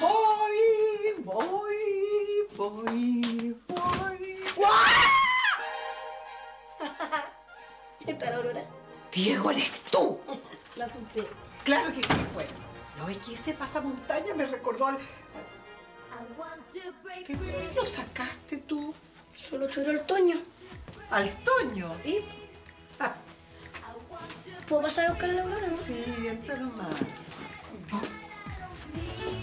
Voy, voy, voy, voy. ¿Está la Aurora? Diego, eres tú. La asusté. Claro que sí, pues. Lo de que ese pasamontaña me recordó al... ¿De dónde lo sacaste tú? Solo choró el Toño. Al Toño. ¿Y? Ah, ¿Puedo pasar a buscar a la Aurora, no? sí, entra nomás.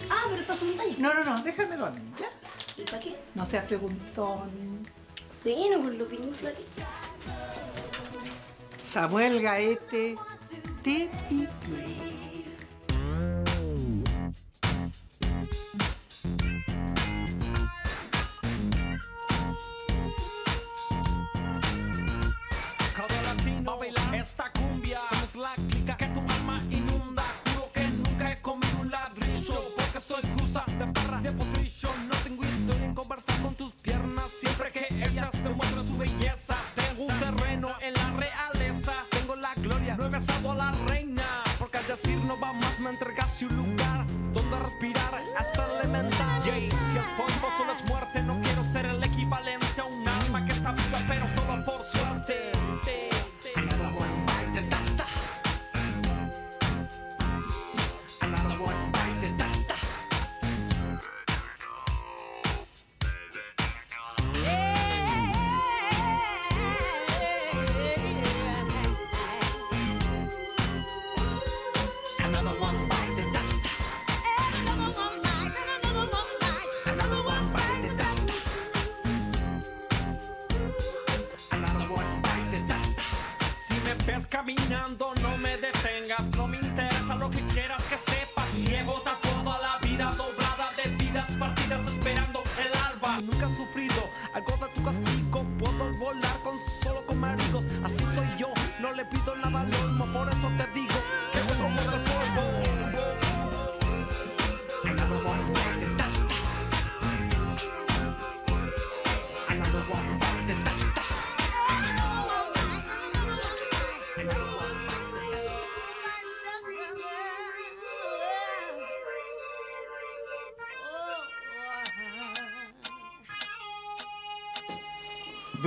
Ah, pero pasa montaña. No, no, no, déjamelo a mí, ¿ya? ¿Y para qué? No seas preguntón. Bueno, flatito. Samuel Gaete, te pitié. Te muestran su belleza. Tengo un terreno en la realeza. Tengo la gloria. No he besado a la reina. Porque al decir no va más me entregaste un lugar donde respirar es elemental.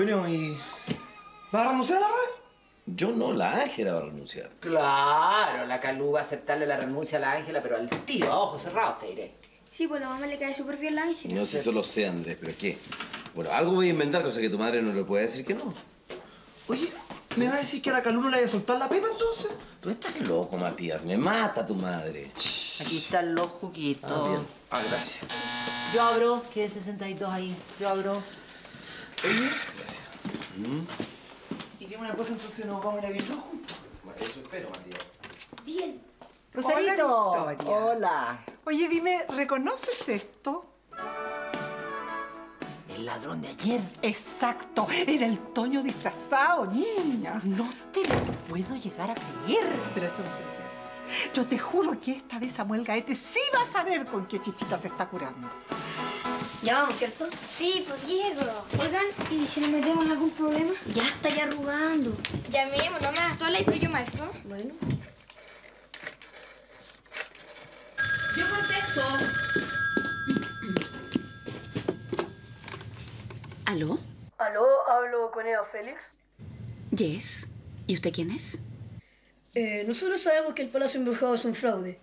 Bueno, ¿y vas a renunciar a la radio? Yo no, la Ángela va a renunciar. Claro, la Calú va a aceptarle la renuncia a la Ángela, pero al tiro, a ojos cerrados, te diré. Sí, pues a la mamá le cae súper bien la Ángela. No sé si solo sé, Andrés, pero ¿qué? Bueno, algo voy a inventar, cosa que tu madre no le puede decir que no. Oye, ¿me vas a decir que a la Calú no le vaya a soltar la pepa entonces? Tú estás loco, Matías. Me mata tu madre. Aquí están los juguitos. Ah, bien. Ah, gracias. Yo abro, que es 62 ahí. Yo abro. Gracias. y dime una cosa, entonces nos vamos a ir a vivir juntos. Eso espero, Matías. Bien. Rosarito. Hola. Oye, dime, ¿reconoces esto? El ladrón de ayer. Exacto, era el Toño disfrazado, niña. No te lo puedo llegar a creer. Pero esto no se lo quiero decir. Yo te juro que esta vez Samuel Gaete sí va a saber con qué chichita se está curando. Ya vamos, ¿cierto? Sí, pues Diego. Oigan, ¿y si nos metemos en algún problema? Ya está ya arrugando. Llamemos, no me hagas toda la pero yo marco. Bueno. Yo contesto. ¿Aló? ¿Aló? ¿Hablo con Eva Félix? Yes. ¿Y usted quién es? Eh, nosotros sabemos que el Palacio Embrujado es un fraude.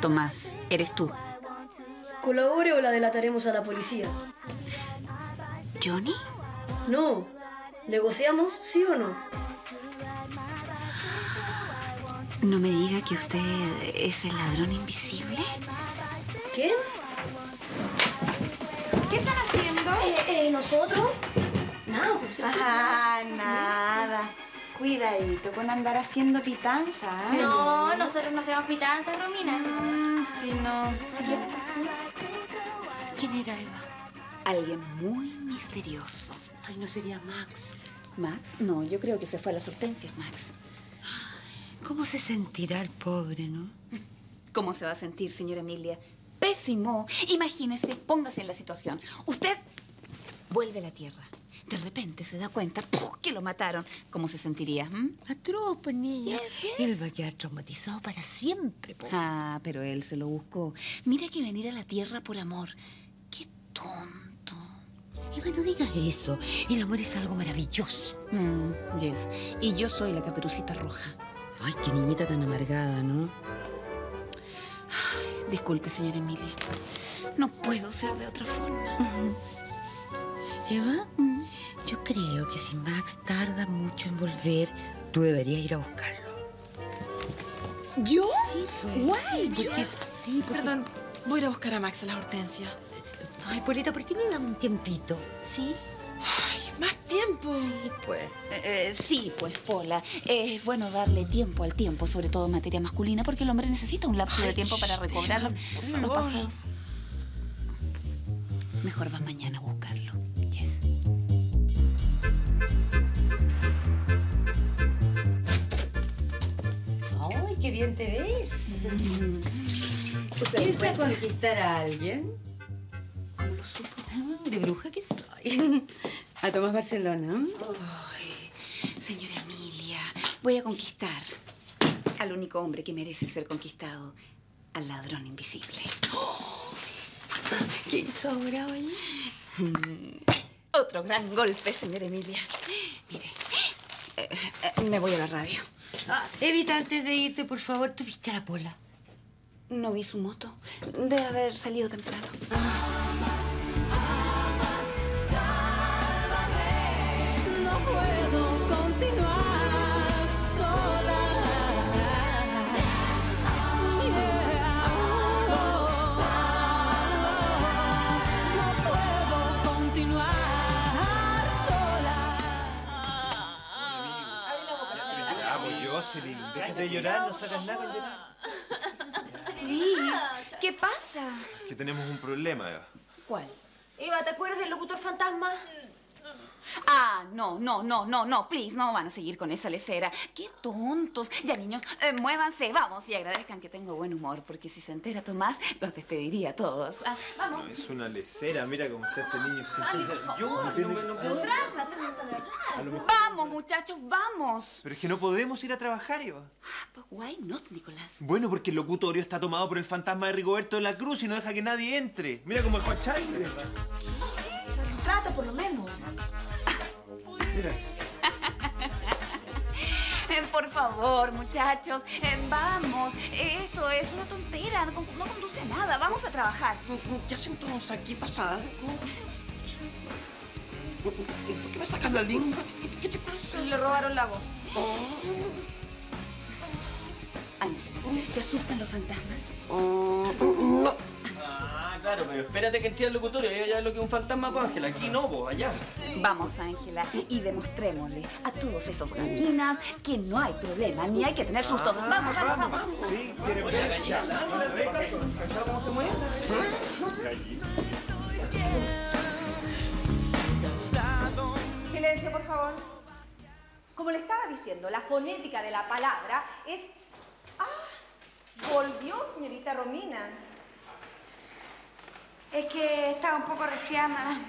Tomás, eres tú. ¿Colabore o la delataremos a la policía? ¿Johnny? No. ¿Negociamos, sí o no? No me diga que usted es el ladrón invisible. ¿Quién? ¿Qué están haciendo? Eh, eh, ¿Nosotros? Nada, pues. Ah, nada. Cuidadito con andar haciendo pitanza. ¿eh? No, nosotros no hacemos pitanza, Romina. Mm, si no. ¿Quién era Eva? Alguien muy misterioso. Ay, ¿no sería Max? ¿Max? No, yo creo que se fue a las hortensias, Max. ¿Cómo se sentirá el pobre, no? ¿Cómo se va a sentir, señora Emilia? Pésimo. Imagínese, póngase en la situación. Usted vuelve a la tierra. de repente se da cuenta ¡puf! que lo mataron, ¿cómo se sentiría? mm? Atroz, pues, niña. Yes, yes. Él va a quedar traumatizado para siempre, po. Ah, pero él se lo buscó. Mira que venir a la Tierra por amor. Tonto. Eva, no digas eso. El amor es algo maravilloso. Mm, yes. Y yo soy la caperucita roja. Ay, qué niñita tan amargada, ¿no? Disculpe, señora Emilia. No puedo ser de otra forma. Eva, yo creo que si Max tarda mucho en volver, tú deberías ir a buscarlo. ¿Yo? pues. Guay, Porque- yo- sí, porque- Perdón, voy a ir a buscar a Max a la hortensia. Ay, Polita, ¿por qué no le das un tiempito? ¿Sí? Ay, más tiempo. Sí, pues. Eh, eh, sí, pues, Pola. Es bueno darle tiempo al tiempo, sobre todo en materia masculina, porque el hombre necesita un lapso de tiempo para recobrar lo- pasado. Mejor vas mañana a buscarlo. Yes. Ay, qué bien te ves. ¿Piensas conquistar a alguien? De bruja que soy. A Tomás Barcelona. Ay, señora Emilia, voy a conquistar al único hombre que merece ser conquistado, al ladrón invisible. ¿Qué hizo ahora, oye? Otro gran golpe, señora Emilia. Mire, eh, eh, me voy a la radio. Ah, Evita, antes de irte, por favor, ¿tú viste a la Pola? No vi su moto. Debe haber salido temprano. No Jocelyn, déjate de llorar, no sacas nada con llorar. Liz, ¿qué pasa? Es que tenemos un problema, Eva. ¿Cuál? Eva, ¿te acuerdas del locutor fantasma? Ah, no, no, no, no, no, please, no van a seguir con esa lecera. Qué tontos. Ya, niños, eh, muévanse, vamos, y agradezcan que tengo buen humor, porque si se entera Tomás, los despediría a todos. Ah, vamos. No, es una lecera, mira cómo está este niño. Ay, por favor, Yo, no tiene- Pero trata, trata de hablar. A lo mejor- Vamos, muchachos, vamos. Pero es que no podemos ir a trabajar, Eva. But why not, Nicolás? Bueno, porque el locutorio está tomado por el fantasma de Rigoberto de la Cruz y no deja que nadie entre. Mira cómo es Juan Charlie. Por lo menos. Mira. Eh, por favor, muchachos, eh, vamos. Esto es una tontera, no, no conduce a nada. Vamos a trabajar. ¿Qué hacen todos aquí? ¿Pasa algo? ¿Por qué me sacas la lengua? ¿Qué te pasa? Le robaron la voz. Ángel, ¿te asustan los fantasmas? No. Ah, claro, pero espérate que entre al locutorio. Allá es lo que es un fantasma, pues Ángela. Aquí no, pues allá. Vamos, Ángela, y demostrémosle a todos esos gallinas que no hay problema, ni hay que tener susto. Vamos, vamos, vamos. Sí, quiere Oye, gallina, ¿cachado cómo se mueve? Silencio, por favor. Como le estaba diciendo, la fonética de la palabra es... ¡Ah! Volvió, señorita Romina. Es que estaba un poco resfriada, madame.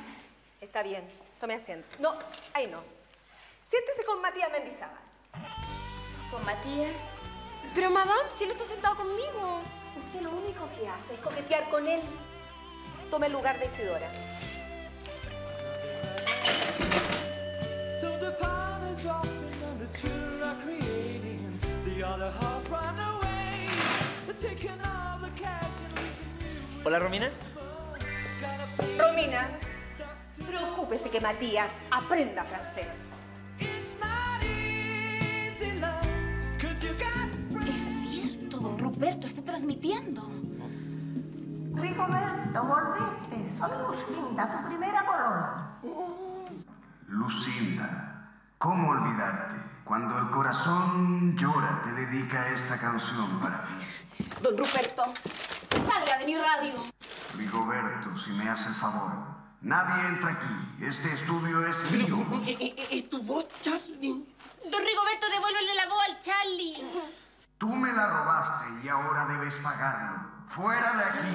Está bien, tome asiento. No, ahí no. Siéntese con Matías Mendizábal. ¿Con Matías? Pero, madame, si él está sentado conmigo. Usted lo único que hace es coquetear con él. Tome el lugar de Isidora. So the part is open and the two are creating. The other half run away, taking all the cash and leaving you. Hola, Romina. Romina, preocúpese que Matías aprenda francés. Es cierto, don Ruperto está transmitiendo. Rigoberto, volviste. Soy Lucinda, tu primera colonia. Lucinda, ¿cómo olvidarte? Cuando el corazón llora, te dedica esta canción para ti. Don Ruperto, salga de mi radio. Rigoberto, si me hace el favor. Nadie entra aquí. Este estudio es mío. ¿Es tu voz, Charlie? Don Rigoberto, devuélvele la voz al Charlie. Tú me la robaste y ahora debes pagarlo. ¡Fuera de aquí!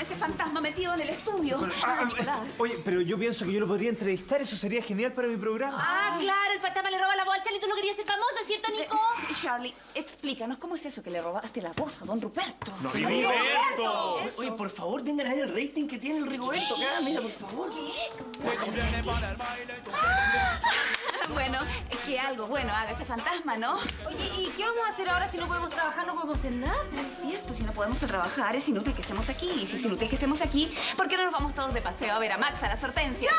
Ese fantasma metido en el estudio. Ah, ah, Nicolás. Oye, pero yo pienso que yo lo podría entrevistar. Eso sería genial para mi programa. Ah, claro, el fantasma le roba la voz al Charlie. Tú no querías ser famoso, ¿cierto, Nico? Charlie, explícanos, ¿cómo es eso que le robaste la voz a don Ruperto? No, Rigoberto. Eso. Oye, por favor, vengan a ver el rating que tiene el Rigoberto acá. Mira, por favor. Bueno, es que algo bueno haga ese fantasma, ¿no? Oye, ¿y qué vamos a hacer ahora si no podemos trabajar? No podemos hacer nada. Es cierto, si no podemos trabajar, es inútil que estemos aquí. Y si es inútil que estemos aquí, ¿por qué no nos vamos todos de paseo a ver a Max a las hortensias?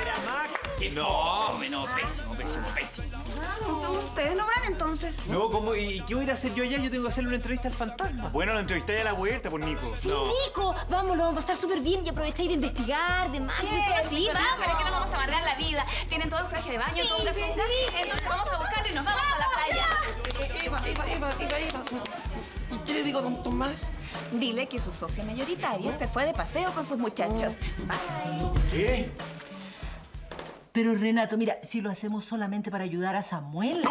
¿Era Max? ¡Qué fome! No, pésimo, pésimo, pésimo. Ustedes no van entonces. No, ¿cómo? ¿Y qué voy a ir a hacer yo allá? Yo tengo que hacerle una entrevista al fantasma. Bueno, la entrevisté a la vuelta por Nico. Sí, Nico, vamos, lo vamos a pasar súper bien y aprovecháis de investigar, de Max y todo así. Sí, vamos. pero es que no vamos a amargar la vida. Tienen todos traje de baño, Sí, todo un sí. Entonces vamos a buscarlo y nos vamos a la playa. Eva, Eva, Eva, Eva, Eva. ¿Y qué le digo a don Tomás? Dile que su socia mayoritaria se fue de paseo con sus muchachos. Bye. ¿Qué? Pero Renato, mira, si lo hacemos solamente para ayudar a Samuel.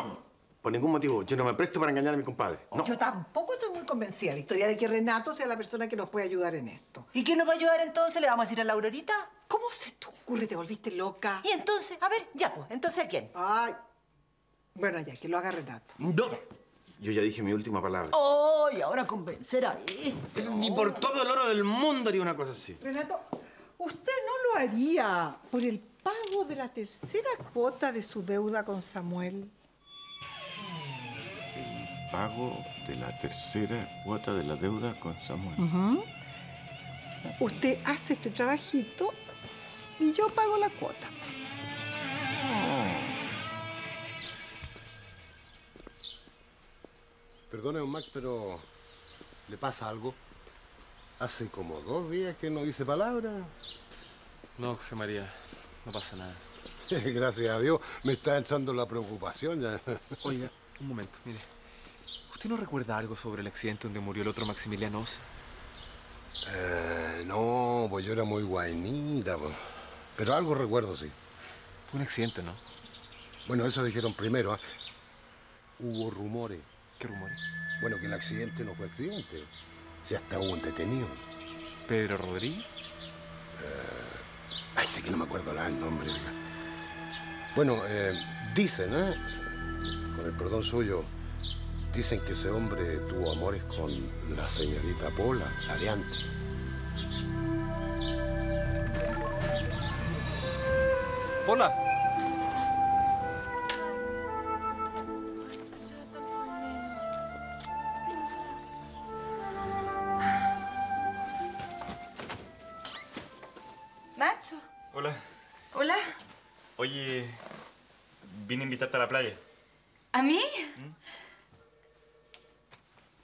Por ningún motivo. Yo no me presto para engañar a mi compadre. No. Yo tampoco estoy muy convencida, Victoria, de que Renato sea la persona que nos puede ayudar en esto. ¿Y quién nos va a ayudar entonces? ¿Le vamos a decir a la Aurorita? ¿Cómo se te ocurre? ¿Te volviste loca? Y entonces, a ver, ya pues, entonces ¿a quién? Ay. Bueno, ya, que lo haga Renato. No. Yo ya dije mi última palabra. Oh, y ahora convencer a este. Ni por todo el oro del mundo haría una cosa así. Renato, usted no lo haría por el pago de la tercera cuota de su deuda con Samuel. Pago de la tercera cuota de la deuda con Samuel. Ujú. Usted hace este trabajito y yo pago la cuota. Perdone, don Max, pero ¿le pasa algo? Hace como dos días que no dice palabra. No, José María, no pasa nada. Gracias a Dios, me está echando la preocupación ya. Oiga, un momento, mire. ¿Usted no recuerda algo sobre el accidente donde murió el otro Maximiliano Osa? Eh, no, pues yo era muy guainita, pues. pero algo recuerdo, sí. Fue un accidente, ¿no? Bueno, eso dijeron primero. ¿ah? Hubo rumores. ¿Qué rumores? Bueno, que el accidente no fue accidente. Si hasta hubo un detenido. ¿Pedro Rodríguez? Ay, sí que no me acuerdo el nombre. oiga. Bueno, eh, dicen, ¿eh? Con el perdón suyo, dicen que ese hombre tuvo amores con la señorita Pola, la de antes. Hola. Vine a invitarte a la playa. ¿A mí?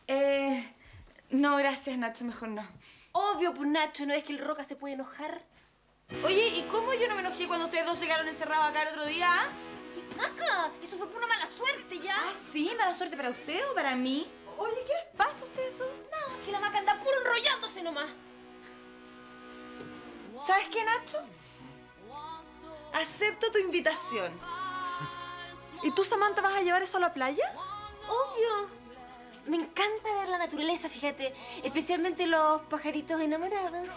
Eh, no, gracias, Nacho, mejor no. Obvio, pues Nacho, ¿no es que el Roca se puede enojar? Oye, ¿y cómo yo no me enojé cuando ustedes dos llegaron encerrados acá el otro día? Maca, eso fue por una mala suerte ya. ¿Ah, sí? ¿Mala suerte para usted o para mí? Oye, ¿qué les pasa a ustedes dos? No, que la Maca anda puro enrollándose nomás. ¿Sabes qué, Nacho? Acepto tu invitación. ¿Y tú, Samantha, vas a llevar eso a la playa? Obvio. Me encanta ver la naturaleza, fíjate. Especialmente los pajaritos enamorados.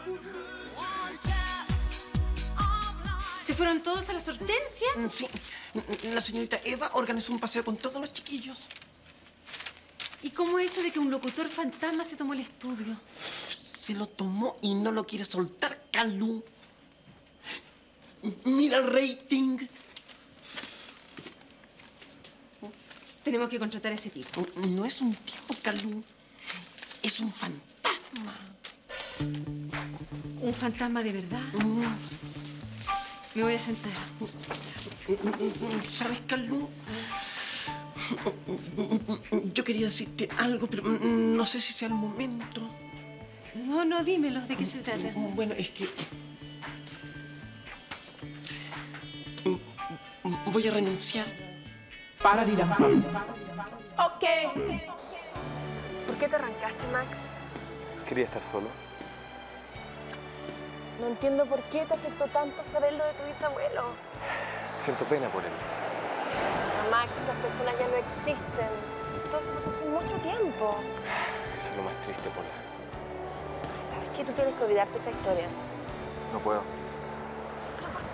¿Se fueron todos a las hortensias? Mm, Sí, la señorita Eva organizó un paseo con todos los chiquillos. ¿Y cómo eso de que un locutor fantasma se tomó el estudio? Se lo tomó y no lo quiere soltar, Calú. Mira el rating. Tenemos que contratar a ese tipo. No es un tipo, Calú. Es un fantasma. ¿Un fantasma de verdad? Me voy a sentar. ¿Sabes, Calú? Yo quería decirte algo, pero no sé si sea el momento. No, no, dímelo. ¿De qué se trata? Bueno, es que... Voy a renunciar. Para Ok. ¿Por qué te arrancaste, Max? Quería estar solo. No entiendo por qué te afectó tanto saber lo de tu bisabuelo. Siento pena por él. Max, esas personas ya no existen. Todo eso pasó hace mucho tiempo. Eso es lo más triste, Pola. ¿Sabes que tú tienes que olvidarte esa historia. No puedo.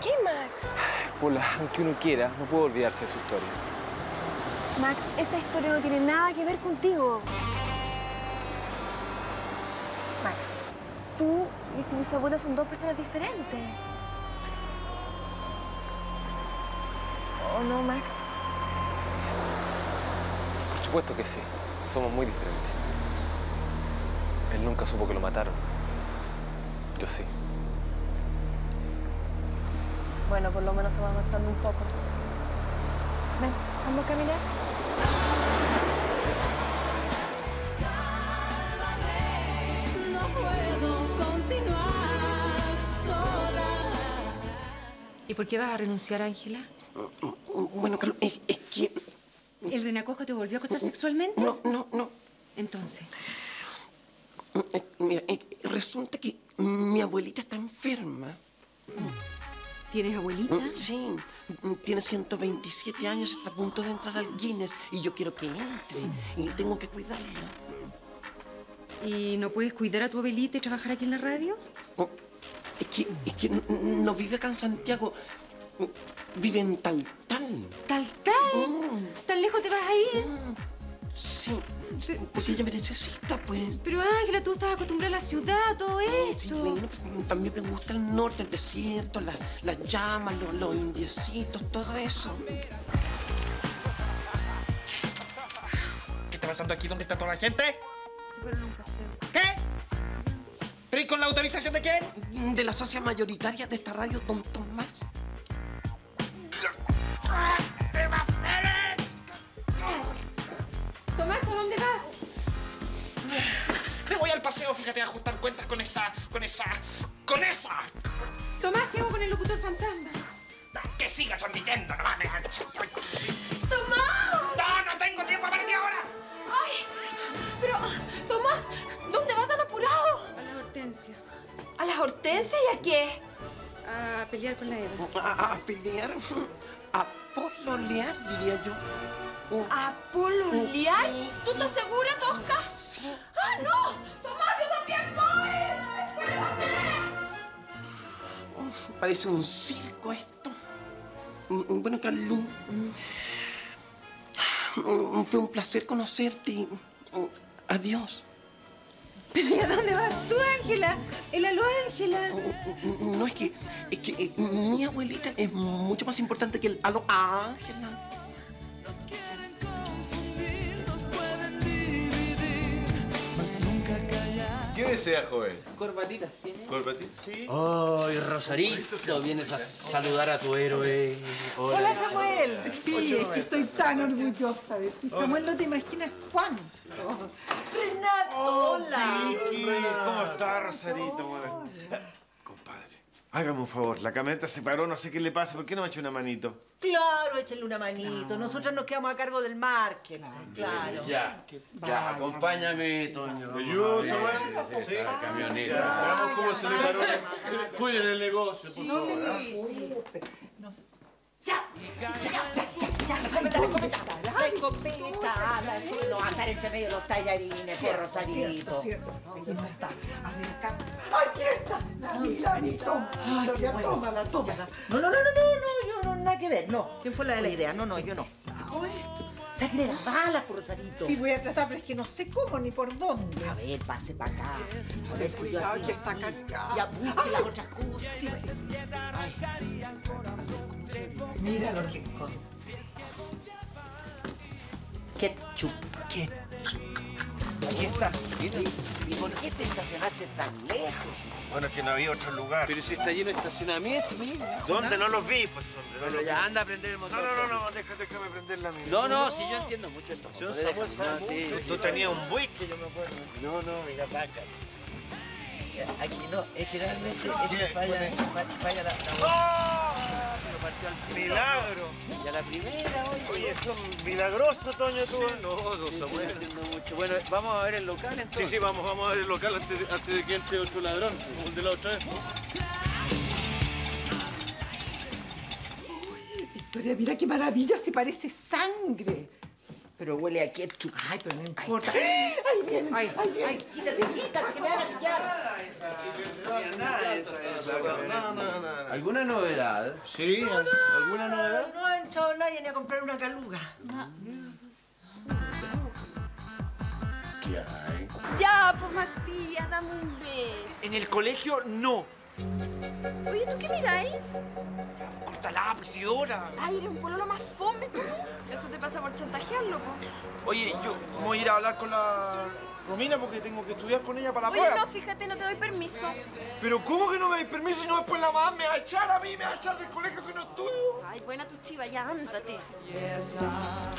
¿Qué, Max? Pola, aunque uno quiera, no puedo olvidarse de su historia. Max, esa historia no tiene nada que ver contigo. Max, tú y tu bisabuelo son dos personas diferentes. ¿O no, Max? Por supuesto que sí. Somos muy diferentes. Él nunca supo que lo mataron. Yo sí. Bueno, por lo menos estamos avanzando un poco. Ven, vamos a caminar. Por qué vas a renunciar, Ángela? Bueno, Carlos, es, es que... ¿El renacojo te volvió a acosar sexualmente? No, no, no. Entonces, Eh, Mira, eh, resulta que mi abuelita está enferma. ¿tienes abuelita? Sí, tiene 127 años, está a punto de entrar al Guinness y yo quiero que entre y tengo que cuidarla. ¿Y no puedes cuidar a tu abuelita y trabajar aquí en la radio? Es que, es que no vive acá en Santiago, vive en Tal Tal. ¿Tal tal? ¿Tan lejos te vas a ir? Sí, porque ella me necesita, pues. Pero Ángela, tú estás acostumbrada a la ciudad, todo Sí, esto. bueno, pues, también me gusta el norte, el desierto, la- las llamas, los, los indiecitos, todo eso. ¿Qué está pasando aquí? ¿Dónde está toda la gente? Se fueron a un paseo. ¿Qué? ¿Pero y con la autorización de quién? De la socia mayoritaria de esta radio, Don Tomás. ¡Eva Félix! Tomás, ¿a dónde vas? Me voy al paseo, fíjate, a ajustar cuentas con esa... con esa... con esa. Tomás, ¿qué hago con el locutor fantasma? Que siga transmitiendo, no mames. ¡Tomás! No, no tengo tiempo para ti ahora. ¡Ay! Pero, Tomás, ¿dónde vas hortensia. ¿A las hortensias y a qué? A pelear con la Eva. A, pelear, a pololear, diría yo. ¿A pololear? Sí, ¿Tú estás segura, Tosca? Sí. ¡Ah, no! ¡Tomás, yo también voy! Parece un circo esto. Bueno, Carlos, mm, fue un placer conocerte y mm, adiós. ¿Pero y a dónde vas tú, Ángela? El aló, Ángela. Mm, No es que, es que eh, mi abuelita es mucho más importante que el aló Ángela. ¿Qué desea, joven? Corbatitas tiene. ¿Corbatito? Sí. Ay, Rosarito, vienes a saludar a tu héroe. Hola, Samuel. Sí, es que estoy tan orgullosa de ti. Samuel, no te imaginas cuánto. Renato, hola. Vicky, ¿cómo está, Rosarito? Hágame un favor. La camioneta se paró, no sé qué le pasa. ¿Por qué no me ha hecho una manito? Claro, échenle una manito. Nosotros nos quedamos a cargo del marketing. Claro. Ya, ya, acompáñame, Toño. ¿Me ayudo, Sí, Samuel? sí, Sí. La camioneta. Veamos cómo se le paró. Cuiden el negocio, por No se favor. preocupe. No se- Ya, ya, ya, ya, ya, escopeta, la no entre medio los tallarines, por Cierto, cierto. No está. A ver acá. Aquí está. La Milanito. Tómala. No, no, no, no, no, no, yo no, nada que ver, no. ¿Quién fue la de la idea? No, no, yo no. Sáquenle las balas, por Rosarito. Sí, voy a tratar, pero es que no sé cómo ni por dónde. A ver, pase para acá. A ver si yo que está cargado. Ya busque las otras cosas. Sí, sí, sí. Mira lo que encontré. Ketchup. Aquí está. ¿Y por qué te estacionaste tan lejos? Bueno, es que no había otro lugar. Pero si está lleno de estacionamiento, mira. ¿Dónde? No los vi, pues, hombre. No ya vi. anda a prender el motor. No, no, no, no, déjate, déjame prender la mía. No, no, si yo entiendo mucho esto. Yo, Samuel. Tú tenías un buey que yo me acuerdo. No, no, mira, vaca. Aquí no, es que realmente es que falla, ¿Cuál es? falla la, la ¡Oh! Lo partió al tiro. ¡Milagro! Y a la primera, oye. Oye, son milagroso, Toño, tú. No, don Sí, Samuel. yo entiendo mucho. Bueno, vamos a ver el local Sí, entonces. sí, vamos, vamos a ver el local antes de, antes de que entre otro ladrón, como el de la otra vez. Victoria, mira qué maravilla, se parece sangre. Pero huele a ketchup. Ay, pero no importa. Vienen, Ay, ahí vienen. ay, quítate, quítate, que me van a pillar. eso. No, no, no. ¿Alguna novedad? Sí, ¿alguna novedad? No ha entrado nadie ni a comprar una caluga. ¿Qué hay? Ya, pues Matías, dame un beso. En el colegio, no. Oye, ¿tú qué miráis? Córtala, pues, Isidora. Ay, eres un pololo más fome, tú. Eso te pasa por chantajearlo, po. Oye, yo voy a ir a hablar con la Romina porque tengo que estudiar con ella para la Oye, prueba. no, fíjate, no te doy permiso. Pero ¿cómo que no me dais permiso si no después la mamá me va a echar a mí, me va a echar del colegio si no estudio? Ay, buena tu chiva, ya ándate.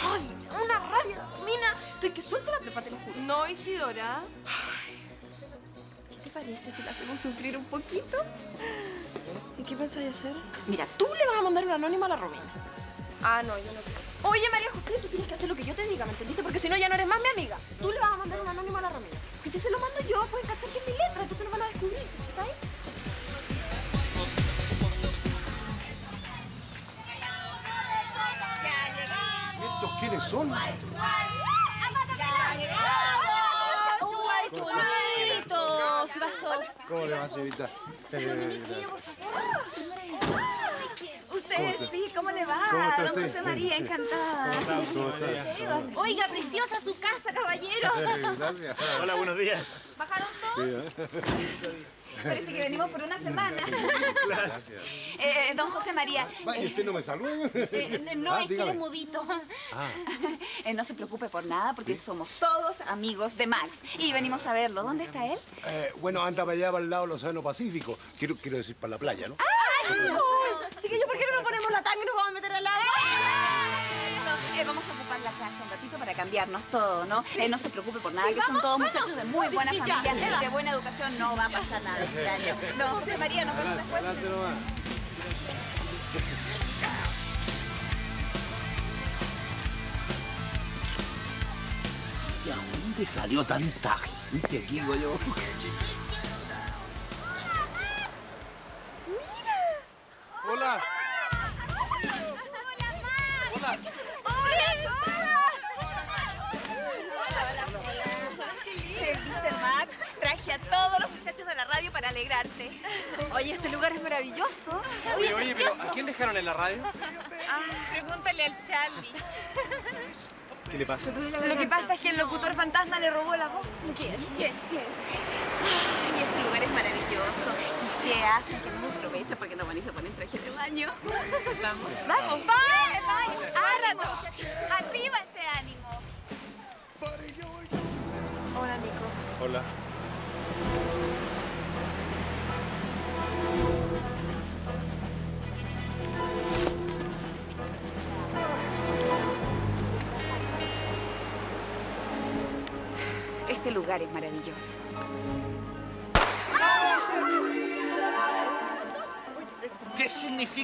Ay, una rabia. Mina, estoy que suelto la trepa, te lo juro. No, Isidora. ¿Qué te parece si la hacemos sufrir un poquito? ¿Y qué pensáis hacer? Mira, tú le vas a mandar un anónimo a la Romina. Ah, no, yo no quiero. Oye, María José, tú tienes que hacer lo que yo te diga, ¿me entendiste? Porque si no, ya no eres más mi amiga. Tú le vas a mandar un anónimo a la Romina. Que si se lo mando yo, pueden cachar que es mi letra, entonces no van a descubrir. ¿Está ahí? ¿Estos quiénes son? ¡Chuguaito! Se pasó. ¿Cómo le va, señorita? Eh, Usted ¿Cómo sí, ¿cómo le va? ¿Cómo está Don usted? José María, encantada. ¿Cómo está? Oiga, preciosa su casa, caballero. Gracias. Hola, buenos días. ¿Bajaron Sí, ¿eh? Parece que venimos por una semana. Gracias. Eh, don José María. Vaya, ¿usted no me saluda? eh, no, Ah, es que él dígame. es mudito. Ah. Eh, no se preocupe por nada porque somos todos amigos de Max. Y venimos a verlo. ¿Dónde está él? Eh, bueno, anda para allá, para el lado del Océano Pacífico. Quiero, quiero decir, para la playa, ¿no? ¡Ay, no! Chiquillos, ¿por qué no nos ponemos la tanga y nos vamos a meter al agua? Cambiarnos todo, ¿no? Eh, no se preocupe por nada, Sí, que son todos vamos. muchachos de muy buena familia, ya. de buena educación. No va a pasar nada este año. Don José María, nos vemos después. ¿De dónde salió tanta gente aquí, digo yo?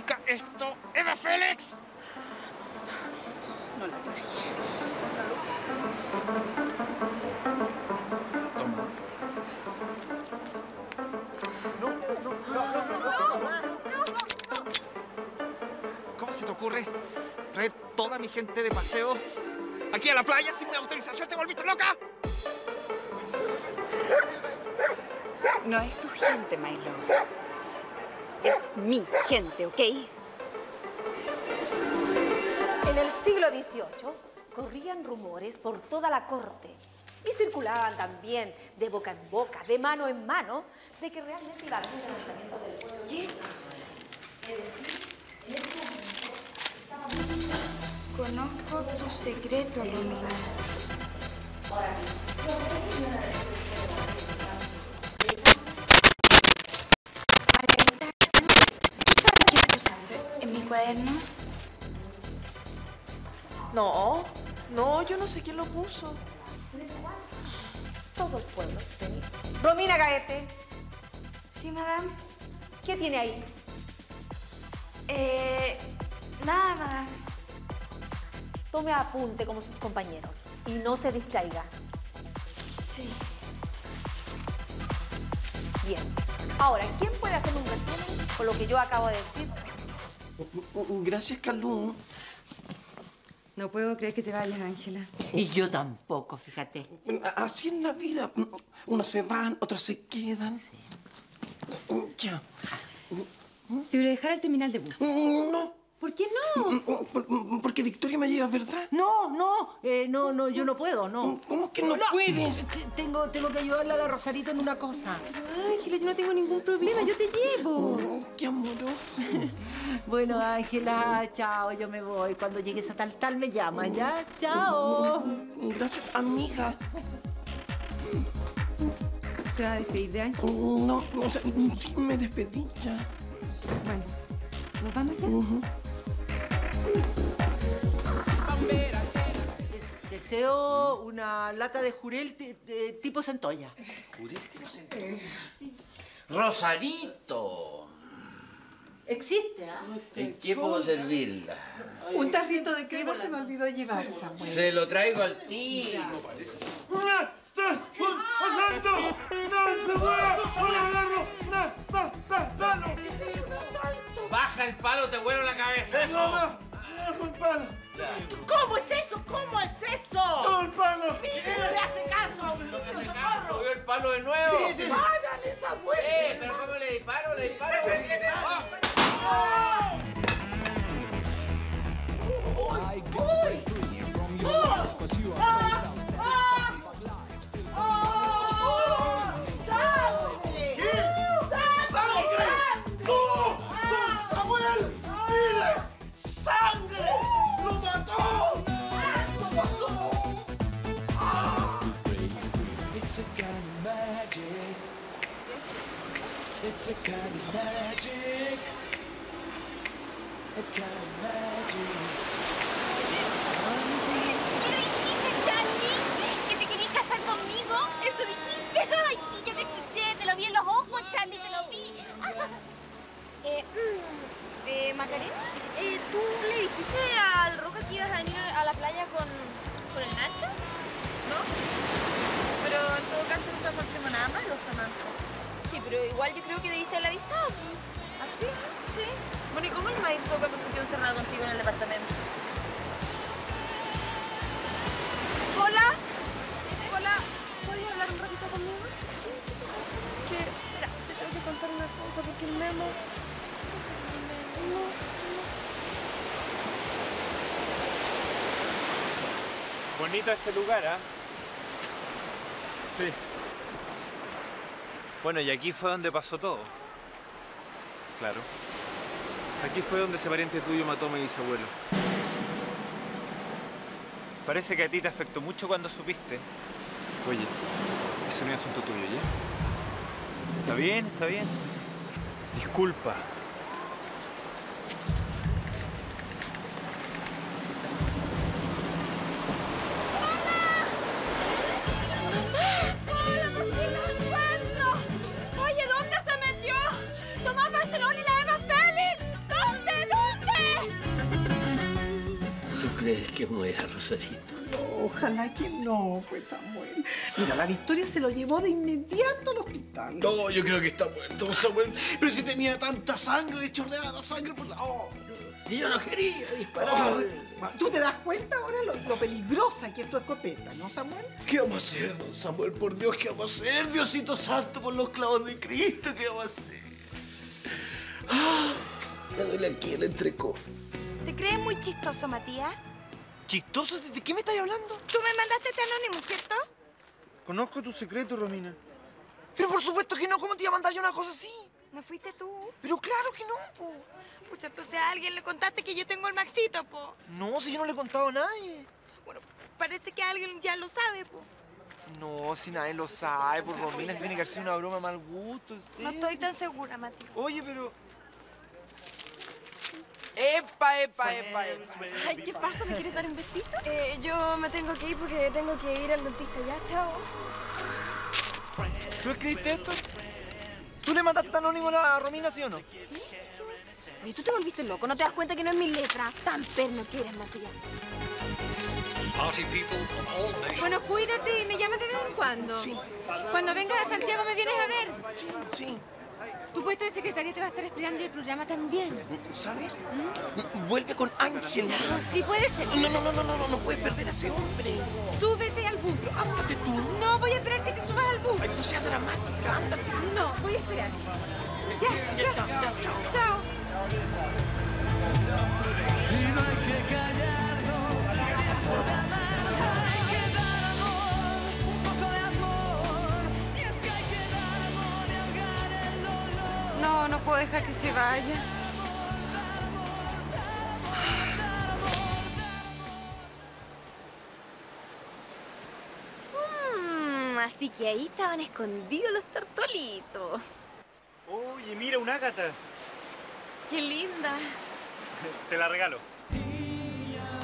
Significa esto? ¡Eva Félix! No la. ¿Cómo se te ocurre traer toda mi gente de paseo aquí a la playa sin mi autorización? ¿Te volviste loca? No es tu gente, my love. Es mi gente, ¿ok? En el siglo XVIII corrían rumores por toda la corte y circulaban también de boca en boca, de mano en mano, de que realmente iba a haber un levantamiento del pueblo. ¿Y esto? Conozco tu secreto, Romina. No, no, yo no sé quién lo puso. Todo el pueblo. Romina Gaete, Sí, madame. ¿qué tiene ahí? Eh, nada, madame. Tome apunte como sus compañeros y no se distraiga. Sí. Bien. Ahora, ¿quién puede hacer un resumen con lo que yo acabo de decir? Gracias, Calú. No puedo creer que te vayas, Ángela. Y yo tampoco, fíjate. Así es la vida. Unos se van, otros se quedan. Ya. Te voy a dejar al terminal de bus. No. ¿Por qué no? Por- Porque Victoria me lleva, ¿verdad? No, no, eh, no, no, yo no puedo, no. ¿Cómo que no puedes? Tengo, tengo que ayudarle a la Rosarito en una cosa. Ángela, yo no tengo ningún problema, yo te llevo. Qué amoroso. Bueno, Ángela, chao, yo me voy. Cuando llegues a tal tal me llamas, ¿ya? Chao. Gracias, amiga. ¿Te vas a despedir de Ángela? No, o sea, sí me despedí ya. Bueno, ¿nos vamos ya? Deseo una lata de jurel ti- de tipo centolla. Rosarito. Existe, ¿ah? ¿En qué puedo servirla? Un tarrito de crema se me olvidó llevar, Samuel. Se lo traigo al tiro. ¡Pasando! ¡No se mueva! ¡No lo agarro! ¡No, no, no, salo! Baja el palo, te vuelo la cabeza. ¡No, no! ¡No, con palo! ¿Cómo es eso? ¿Cómo es eso? ¡Son palo! ¡Mire, no le hace caso! ¡Auxilio, socorro! Subió el palo de nuevo. Sí, sí. ¡Hágale, Samuel! Eh, pero ¿cómo le disparo? Le disparo. Se me disparo. Eh, mm, eh, Macarena, eh, ¿tú le dijiste al Roca que ibas a venir a la playa con, con el Nacho? ¿No? Pero en todo caso nunca conocemos nada malo, Samantha. Sí, pero igual yo creo que debiste haberle avisado. ¿Ah, sí? Sí. Bueno, ¿y cómo el maíz Soca se sintió encerrado contigo en el departamento? Hola. Hola. ¿Puedes hablar un ratito conmigo? Que, mira, te tengo que contar una cosa porque el memo... Bonito este lugar, ¿ah? Sí. Bueno, y aquí fue donde pasó todo. Claro. Aquí fue donde ese pariente tuyo mató a mi bisabuelo. Parece que a ti te afectó mucho cuando supiste. Oye, eso no es asunto tuyo, ¿ya? Está bien, está bien. Disculpa. Que muera, Rosarito? No, ojalá que no, pues Samuel. Mira, la Victoria se lo llevó de inmediato al hospital. No, yo creo que está muerto, Samuel. Pero si tenía tanta sangre, le chorreaba la sangre por la... Oh, y yo no quería disparar. ¿Tú te das cuenta ahora lo, lo peligrosa que es tu escopeta, no, Samuel? ¿Qué vamos a hacer, don Samuel? Por Dios, ¿qué vamos a hacer? Diosito Santo, por los clavos de Cristo, ¿qué vamos a hacer? Ah, me duele aquí el entrecó. ¿Te crees muy chistoso, Matías? ¿Chistoso? ¿De qué me estás hablando? Tú me mandaste este anónimo, ¿cierto? Conozco tu secreto, Romina. Pero por supuesto que no, ¿cómo te iba a mandar yo una cosa así? ¿No fuiste tú? Pero claro que no, po. Pucha, entonces a alguien le contaste que yo tengo el Maxito, po. No, si yo no le he contado a nadie. Parece que alguien ya lo sabe, po. No, si nadie lo sabe, por Romina, si tiene que hacer una broma mal gusto, ¿sí? No estoy tan segura, Matías. Oye, pero... ¡Epa, epa, epa, epa! Ay, ¿qué pasa? ¿Me quieres dar un besito? Eh, yo me tengo que ir porque tengo que ir al dentista. Ya, chao. ¿Tú escribiste esto? ¿Tú le mandaste tan anónimo a Romina, sí o no? Oye, tú te volviste loco. ¿No te das cuenta que no es mi letra? Tan perno que eres, Matías. Bueno, cuídate y me llamas de vez en cuando. Sí. Cuando vengas a Santiago me vienes a ver. Sí, sí. Tu puesto de secretaria te va a estar esperando y el programa también. ¿Sabes? Vuelve con Ángel. Sí puede ser. No, no, no, no, no, no, no puedes perder a ese hombre. Súbete al bus. Ándate tú. No, voy a esperar que te subas al bus. Ay, no seas dramática, ándate. No, voy a esperar. Ya, ya, chao. Y no hay que callarnos, No, no puedo dejar que se vaya. Mm, así que ahí estaban escondidos los tortolitos. Oye, mira, un ágata. Qué linda. Te la regalo.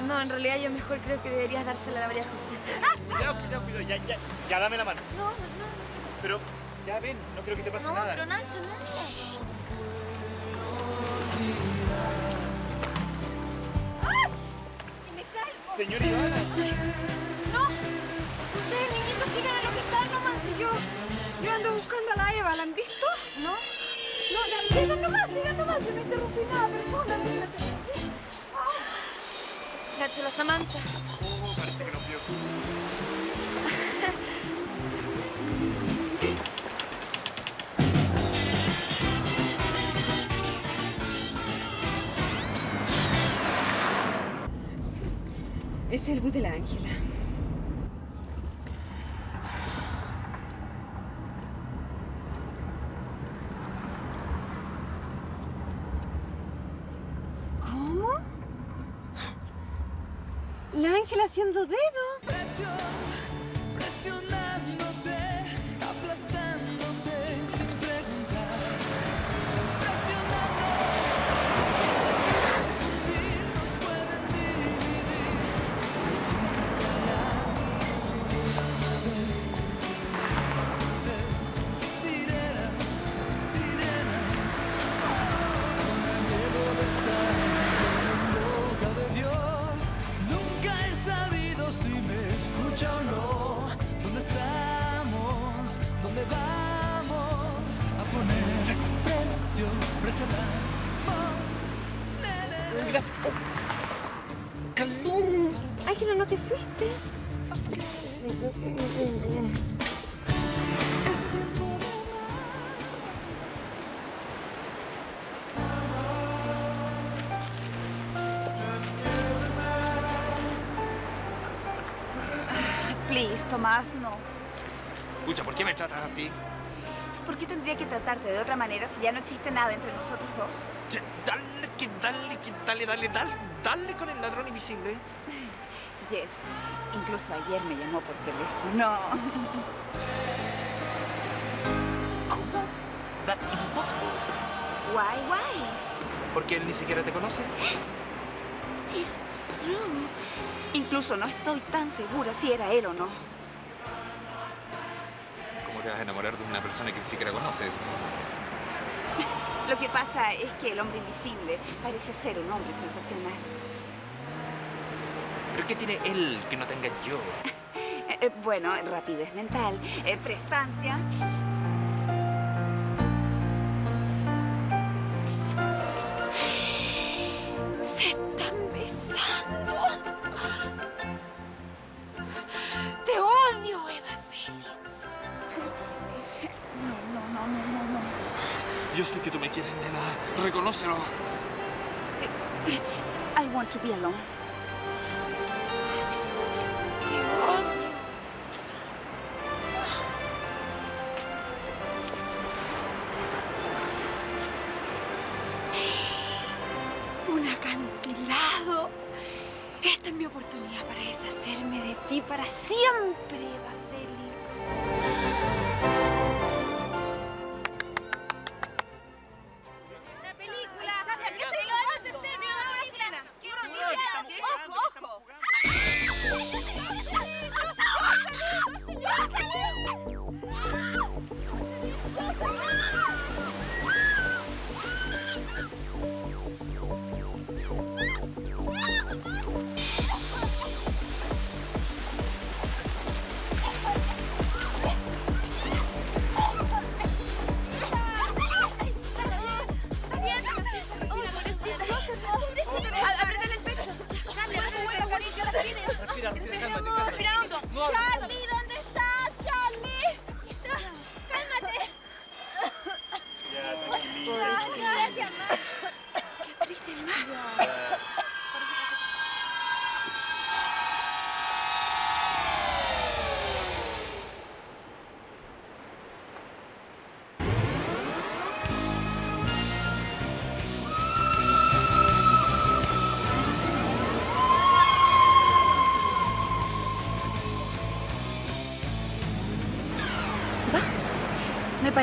No, en realidad yo mejor creo que deberías dársela a la María José. Cuidado, cuidado, cuidado. Ya, ya, ya, dame la mano. No, no. Pero, ya ven, no creo que te pase No, nada. pero Nacho, no. ¡Ay! ¡Que me caigo! Señor Ivana. No, ustedes niñitos sigan en lo que están nomás y yo, yo ando buscando a la Eva, ¿la han visto? ¿No? No, sigan nomás, sigan nomás, yo no interrumpí nada, perdóname. me interrumpí. Nacho, la Samantha. Es el bus de la Ángela. Tomás, no. Escucha, ¿por qué me tratas así? ¿Por qué tendría que tratarte de otra manera si ya no existe nada entre nosotros dos? Ya, dale, que dale, que dale, dale, dale, dale con el ladrón invisible. Jess, incluso ayer me llamó por teléfono. ¿Cómo? That's impossible. Why, why? Porque él ni siquiera te conoce. It's true. Incluso no estoy tan segura si era él o no. ¿Cómo te vas a enamorar de una persona que ni siquiera conoces? Lo que pasa es que el hombre invisible parece ser un hombre sensacional. ¿Pero qué tiene él que no tenga yo? Eh, eh, bueno, rapidez mental, eh, prestancia. Sé que tú me quieres, nena. Reconócelo. I want to be alone.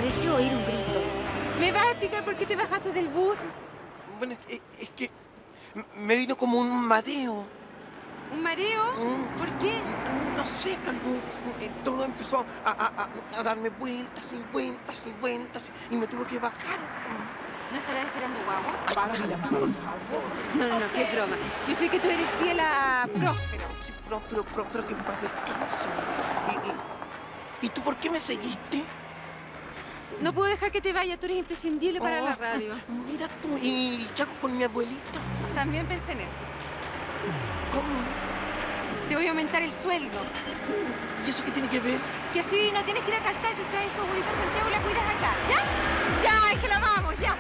Pareció oír un grito. ¿Me vas a explicar por qué te bajaste del bus? Bueno, es, es que me vino como un mareo. ¿Un mareo? ¿Por qué? No sé, Calvo. Eh, Todo empezó a, a- a- a darme vueltas y vueltas y vueltas y me tuve que bajar. ¿No estarás esperando guagua? Ay, Calvo, por favor. No, no, no, sí es broma. Yo sé que tú eres fiel a Próspero. Sí, pero, pero, pero, pero que en paz descanso. Y, y- ¿y tú por qué me seguiste? No puedo dejar que te vayas, tú eres imprescindible para Oh, la radio. Mira tú, y ya con mi abuelita. También pensé en eso. ¿Cómo? Te voy a aumentar el sueldo. ¿Y eso qué tiene que ver? Que así no tienes que ir a cantar, te traes tu abuelita Santiago y la cuidas acá. ¿Ya? Ya, Ángela, vamos, ya.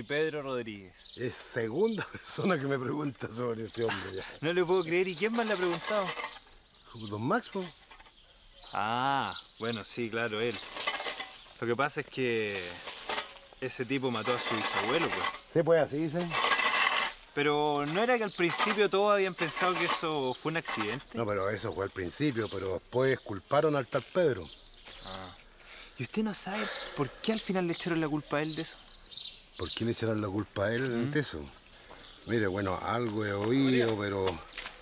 Sí, Pedro Rodríguez. Es segunda persona que me pregunta sobre ese hombre ya. No le puedo creer. ¿Y quién más le ha preguntado? Don Maxwell. Ah, bueno, sí, claro, él. Lo que pasa es que ese tipo mató a su bisabuelo, pues. Sí, pues así dice. Pero ¿no era que al principio todos habían pensado que eso fue un accidente? No, pero eso fue al principio, pero después culparon al tal Pedro. Ah. ¿Y usted no sabe por qué al final le echaron la culpa a él de eso? ¿Por qué le echaron la culpa a él ¿Mm? de eso? Mire, bueno, algo he oído, pero...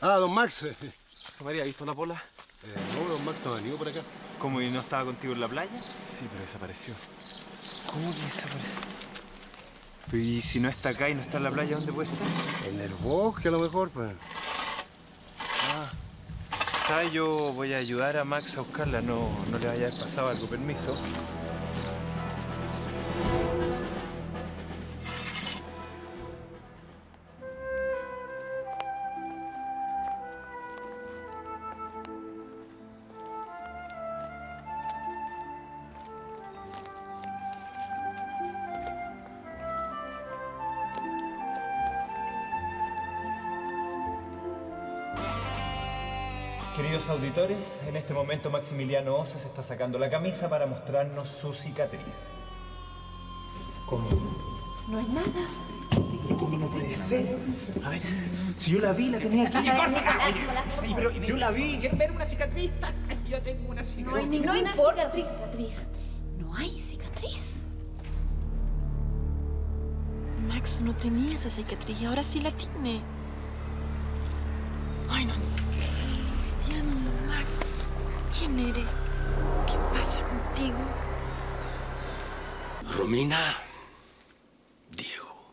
Ah, don Max. Eh, ¿Se María, ha visto la pola? no, don Max no ha venido por acá. ¿Cómo y no estaba contigo en la playa? Sí, pero desapareció. ¿Cómo que desapareció? ¿Y si no está acá y no está en la playa, dónde puede estar? En el bosque, a lo mejor, pues. Ah. ¿Sabes? Yo voy a ayudar a Max a buscarla. No, no le vaya a haber pasado algo. Permiso. Auditores, en este momento Maximiliano Osa se está sacando la camisa para mostrarnos su cicatriz. ¿Cómo? No es nada. ¿Cómo puede ser? A ver, si yo la vi, la tenía aquí. ¡Corta! Oye, sí, pero yo la vi. ¿Quieren ver una cicatriz? Yo tengo una cicatriz. No hay ninguna cicatriz. cicatriz. No hay cicatriz. Max no tenía esa cicatriz y ahora sí la tiene. ¿Qué pasa contigo? Romina, Diego,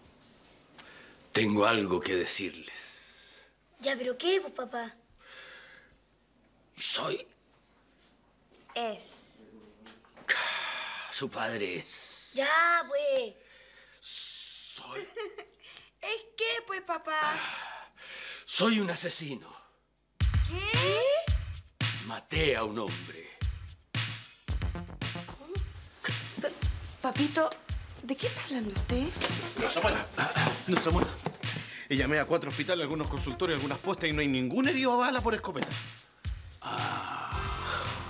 tengo algo que decirles. Ya, pero ¿qué, pues, papá? Soy Es. su padre. Es. Ya, pues. Soy. ¿Es qué, pues, papá? Soy un asesino. ¿Qué? Maté a un hombre. Papito, ¿de qué está hablando usted? No, Samuela. No. Y llamé a cuatro hospitales, algunos consultorios, algunas postas y no hay ningún herido a bala por escopeta.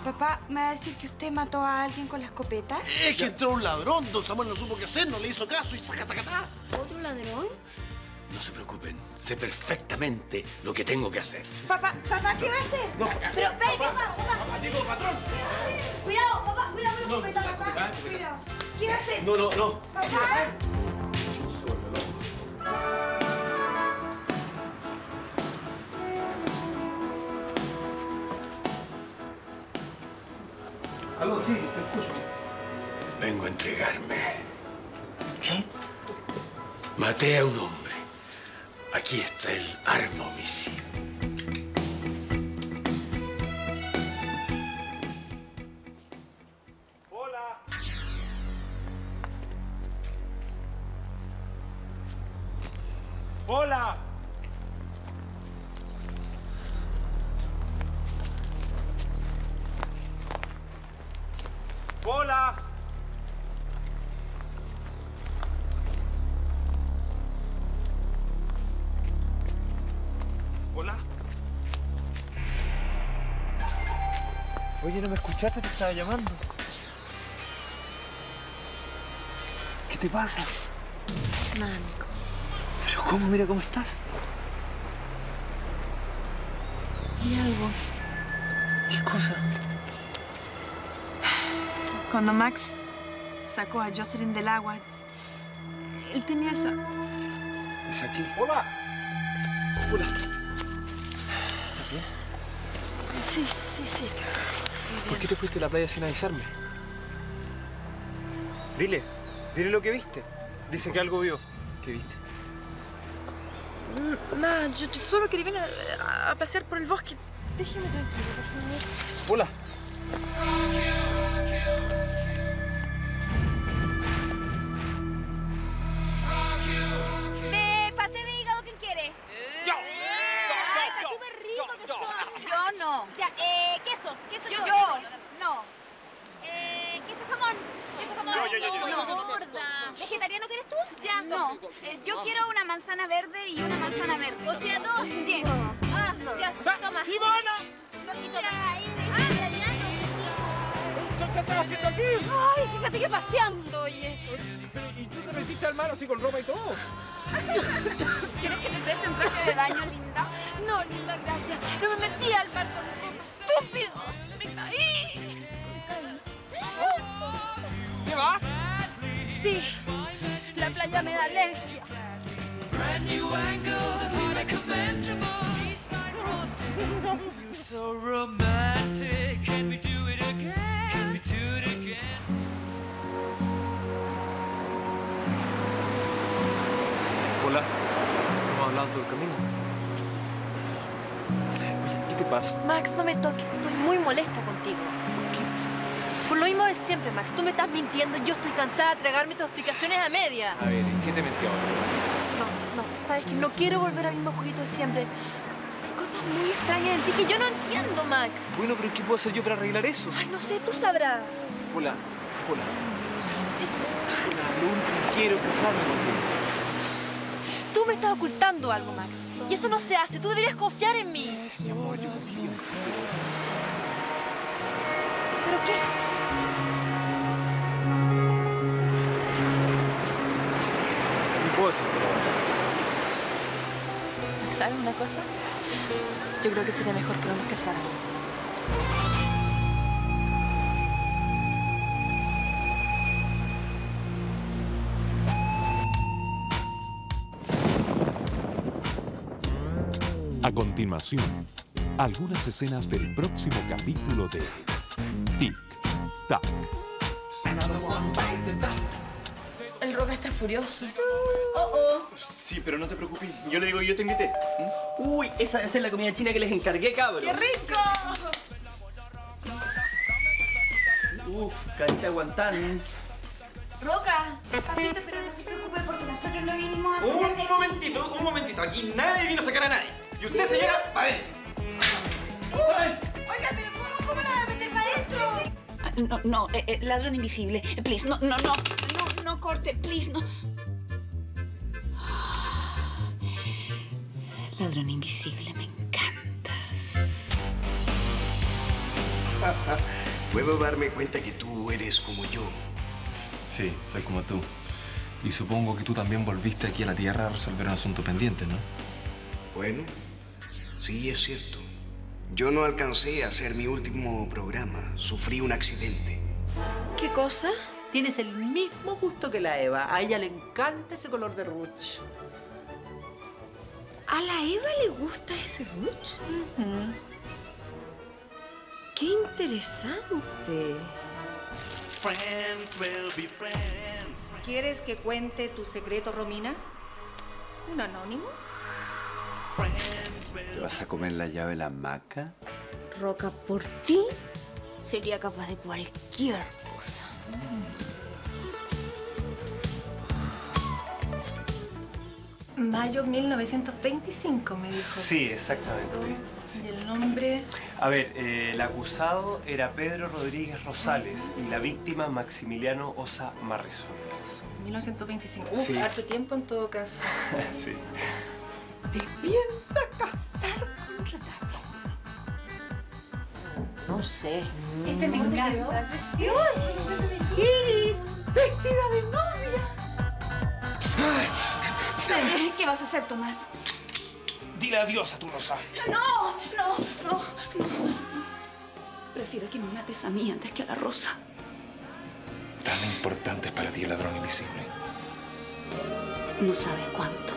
Papá, ¿me va a decir que usted mató a alguien con la escopeta? Es que entró un ladrón, don Samuel no supo qué hacer, no le hizo caso y sacatacatá. ¿Otro ladrón? No se preocupen, sé perfectamente lo que tengo que hacer. Papá, papá, ¿qué va a hacer? No, Pero, ven, papá, papá. Digo, patrón. Cuidado, papá, cuidado la escopeta, papá. Cuidado. ¿Qué va a hacer? No, no, no. Papá. Aló, sí, te escucho. Vengo a entregarme. ¿Qué? Maté a un hombre. Aquí está el arma homicida. ¡Hola! ¡Hola! Oye, ¿no me escuchaste? Te estaba llamando. ¿Qué te pasa? Nada, Nico. ¿Pero cómo? Mira cómo estás. Y algo. ¿Qué cosa? Cuando Max sacó a Jocelyn del agua, él tenía esa... ¿Es aquí? ¡Hola! ¡Hola! ¿Estás bien? Sí, sí, sí. ¿Por qué te fuiste a la playa sin avisarme? Dile, dile lo que viste. Dice que algo vio. ¿Qué viste? N- Nada, yo yo solo quería venir a, a pasear por el bosque. Déjeme tranquilo, por favor. Hola. Yo quiero una manzana verde y una manzana verde. O sea, dos. Diez. Ah, ya, toma. ¡Ivana! Ahí. ¿Qué estás haciendo aquí? Ay, fíjate que paseando, oye. ¿Y tú te metiste al mar así con ropa y todo? ¿Quieres que te preste un traje de baño, linda? No, linda, gracias. No me metí al mar con un poco estúpido. Me caí. ¿Qué vas? Sí, la playa me da alergia. New angle, recommendable. Seaside rendezvous. You're so romantic. Can we do it again? Can we do it again? Hola. Estamos hablando todo el camino. Oye, ¿qué te pasa? Max, no me toques. Estoy muy molesta contigo. Por lo mismo de siempre, Max. Tú me estás mintiendo. Yo estoy cansada de tragarme tus explicaciones a media. A ver, ¿en qué te mentí ahora? No. Sabes que no quiero volver al mismo jueguito de siempre. Hay cosas muy extrañas en ti que yo no entiendo, Max. Bueno, pero ¿qué puedo hacer yo para arreglar eso? Ay, no sé, tú sabrás. Hola, hola. Hola, quiero casarme contigo. Tú me estás ocultando algo, Max. Y eso no se hace. Tú deberías confiar en mí. Mi amor, yo confío en ti. ¿Pero qué? No puedo ¿sabes una cosa? Yo creo que sería mejor que no nos casáramos. A continuación, algunas escenas del próximo capítulo de Tic Tac. Furioso. Oh, oh. Sí, pero no te preocupes. Yo le digo, yo te invité. Uy, esa debe ser la comida china que les encargué, cabrón. ¡Qué rico! Uf, carita de guantán. Roca, papito, pero no se preocupe porque nosotros no vinimos a Un sacar de... momentito, un momentito. Aquí nadie vino a sacar a nadie. Y usted, señora, para adentro. Para adentro. Oiga, pero ¿cómo, cómo la va a meter para adentro? Ah, No, no, eh, eh, ladrón invisible. Please, no, no, no. No, corte, please, no. Ladrón invisible, me encantas. Puedo darme cuenta que tú eres como yo. Sí, soy como tú. Y supongo que tú también volviste aquí a la Tierra a resolver un asunto pendiente, ¿no? Bueno, sí es cierto. Yo no alcancé a hacer mi último programa. Sufrí un accidente. ¿Qué cosa? Tienes el mismo gusto que la Eva. A ella le encanta ese color de ruch. ¿A la Eva le gusta ese ruch? ¡Qué interesante! Friends will be friends. ¿Quieres que cuente tu secreto, Romina? ¿Un anónimo? ¿Te vas a comer la llave de la maca? Roca, por ti sería capaz de cualquier cosa. Mayo 1925, me dijo. Sí, exactamente. ¿Y el nombre? A ver, eh, el acusado era Pedro Rodríguez Rosales y la víctima Maximiliano Osa Marrizón. 1925. Uf, Sí. harto tiempo en todo caso. sí. ¿Te piensa casar No sé. Este me encanta. ¡Precioso! ¡Iris! ¡Vestida de novia! ¿Qué vas a hacer, Tomás? Dile adiós a tu Rosa. No, no, no, no. Prefiero que me mates a mí antes que a la rosa. Tan importante es para ti el ladrón invisible. No sabes cuánto.